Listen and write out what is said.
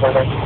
Bye.